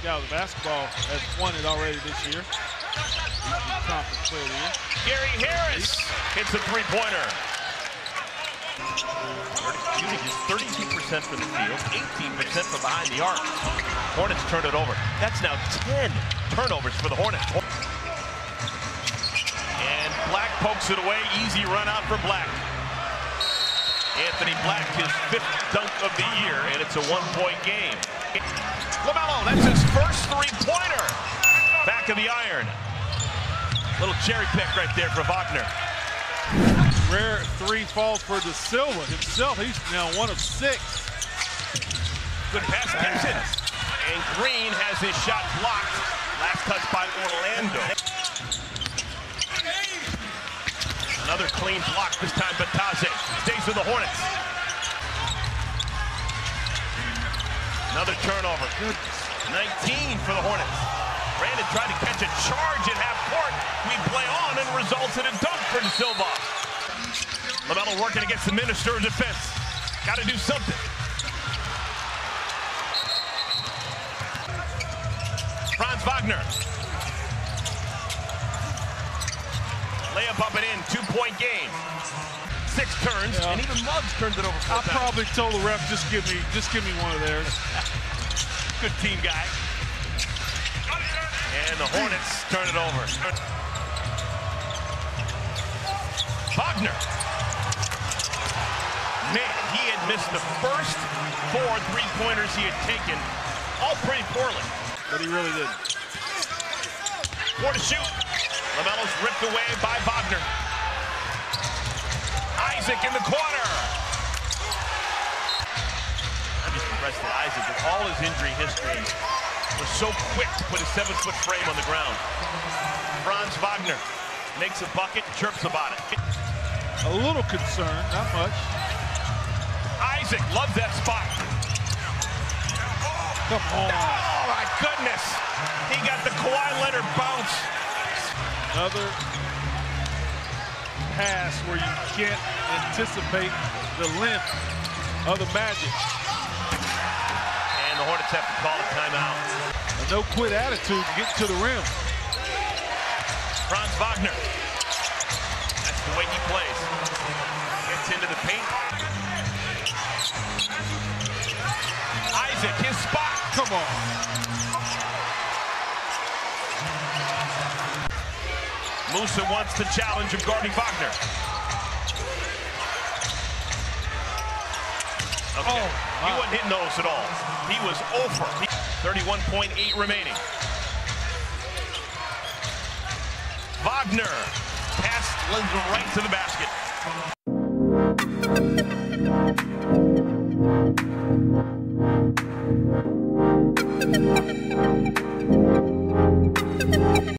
Pascal, the basketball, has won it already this year. Conference player of the year. Gary Harris hits a three-pointer. Shooting is 32% from the field, 18% from behind the arc. Hornets turned it over. That's now 10 turnovers for the Hornets. And Black pokes it away. Easy run out for Black. Anthony Black, his fifth dunk of the year, and it's a one-point game. LaMelo, that's his first three-pointer. Back of the iron. Little cherry pick right there for Wagner. Rare three falls for da Silva himself. He's now one of six. Good pass, Gibson. And Green has his shot blocked. Last touch by Orlando. Another clean block, this time Bitadze. Stays with the Hornets. Another turnover. 19 for the Hornets. Brandon tried to catch a charge at half court. We play on and results in a dunk for Silva. LaMelo working against the Minister of Defense. Got to do something. Franz Wagner. Layup up and in, two-point game. Six turns, Yeah. and even Muggs turns it over I times. probably told the ref, just give me, just give me one of theirs. Good team guy. And the Hornets turn it over. Wagner. Man, he had missed the first four three-pointers he had taken, all pretty poorly. But he really didn't. Four to shoot. LaMelo's ripped away by Wagner. Isaac in the corner. I'm just impressed that Isaac, with all his injury history, was so quick to put his seven-foot frame on the ground. Franz Wagner makes a bucket, chirps about it. A little concerned, not much. Isaac loves that spot. Come on. Oh, my goodness. He got the Kawhi Leonard bounce. Another pass where you can't anticipate the length of the Magic. And the Hornets have to call a timeout. A no-quit attitude to get to the rim. Franz Wagner. That's the way he plays. Gets into the paint. Isaac, his spot. Come on. Moussa wants the challenge of guarding Wagner. Okay. Oh, he wasn't hitting those at all. He was over. 31.8 remaining. Wagner. Pass lends right to the basket.